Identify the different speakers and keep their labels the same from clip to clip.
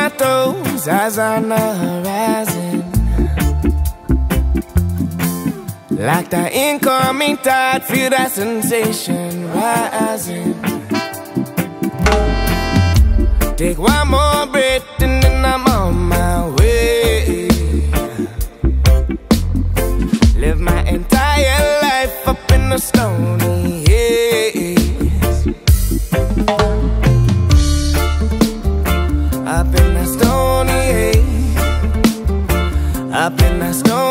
Speaker 1: My toes, eyes on the horizon. Like the incoming tide, feel that sensation rising. Take one more breath and then I'm on my way. Live my entire life up in the stony haze. Up in the stony haze. Up in the stony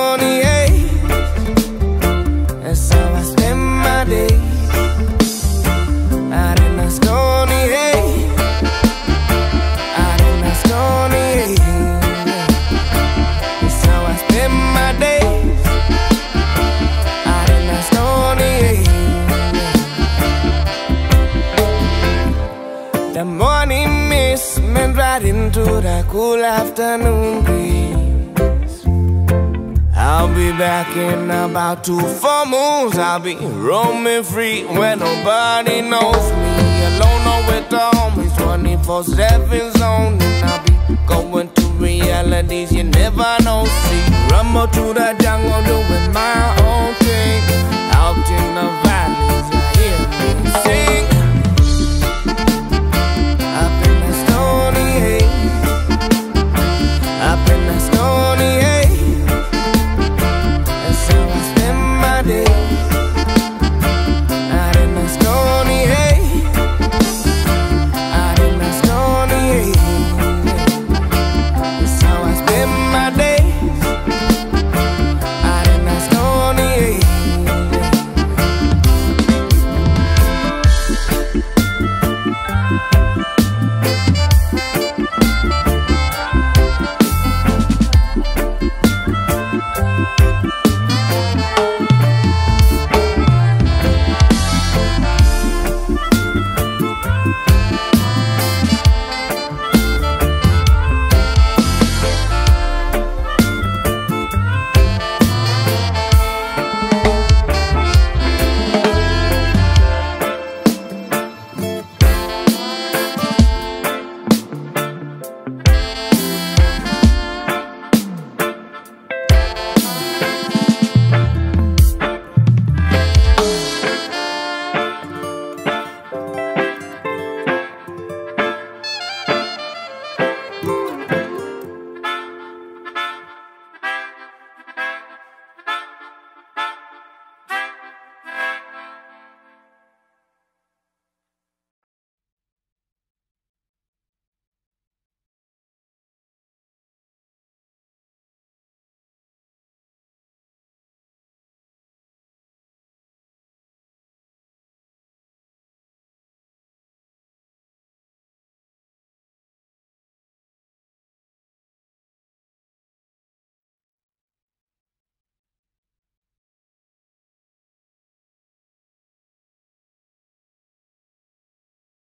Speaker 1: right into the cool afternoon breeze. I'll be back in about two full moons. I'll be roaming free when nobody knows me. Alone or with the homies, 24 7 zone. And I'll be going to realities you never know. See, rumble through the jungle,